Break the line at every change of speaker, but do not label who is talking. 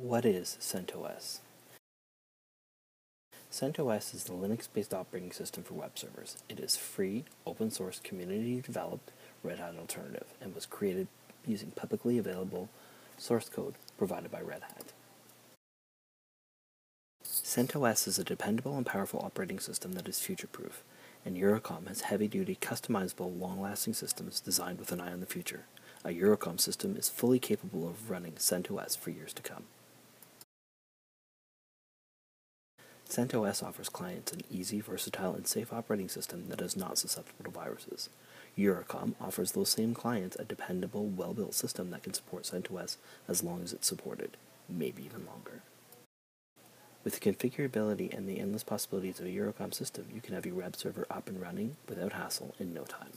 What is CentOS? CentOS is the Linux-based operating system for web servers. It is free, open source, community developed Red Hat alternative and was created using publicly available source code provided by Red Hat. CentOS is a dependable and powerful operating system that is future-proof, and Eurocom has heavy-duty, customizable, long-lasting systems designed with an eye on the future. A Eurocom system is fully capable of running CentOS for years to come. CentOS offers clients an easy, versatile, and safe operating system that is not susceptible to viruses. Eurocom offers those same clients a dependable, well-built system that can support CentOS as long as it's supported, maybe even longer. With the configurability and the endless possibilities of a Eurocom system, you can have your web server up and running without hassle in no time.